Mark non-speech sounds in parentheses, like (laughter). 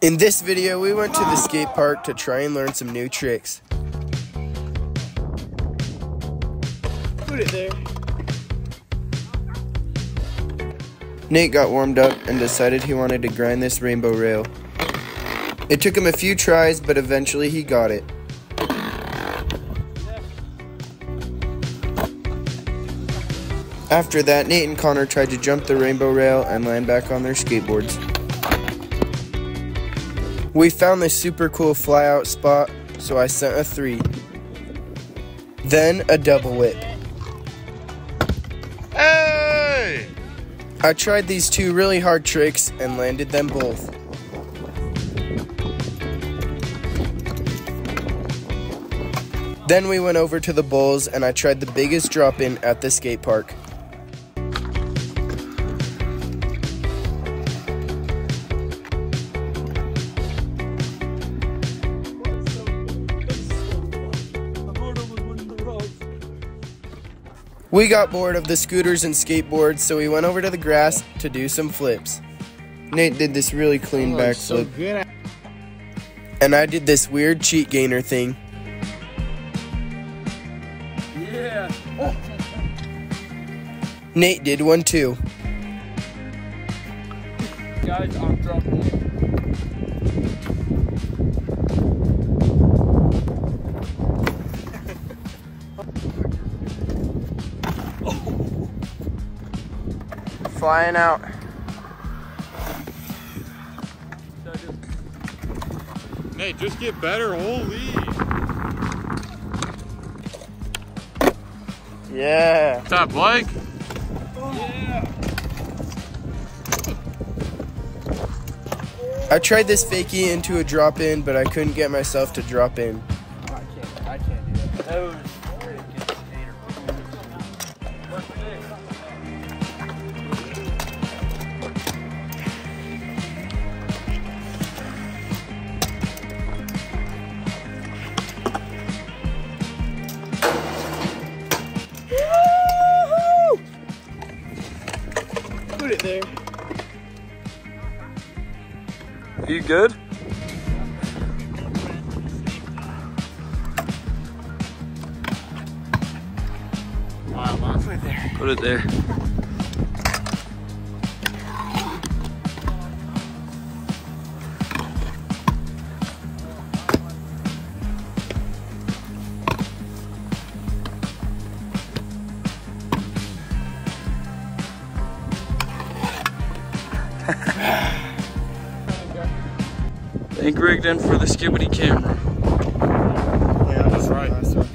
In this video, we went to the skate park to try and learn some new tricks. Put it there. Nate got warmed up and decided he wanted to grind this rainbow rail. It took him a few tries, but eventually he got it. After that, Nate and Connor tried to jump the rainbow rail and land back on their skateboards. We found this super cool flyout spot, so I sent a three. Then a double whip. Hey! I tried these two really hard tricks and landed them both. Then we went over to the bowls and I tried the biggest drop in at the skate park. We got bored of the scooters and skateboards, so we went over to the grass to do some flips. Nate did this really clean Oh, so backflip, good. And I did this weird cheat gainer thing. yeah. (laughs) Nate did one too. Guys, I'm dropping Flying out. Nate, just get better. Holy. Yeah. What's up, Blake? I tried this fakie into a drop in, but I couldn't get myself to drop in. I can't. I can't do that. That was Put it there. You good? Put it there. Put it there. And rigged in for the skibbity camera. Yeah, that's right. That's right.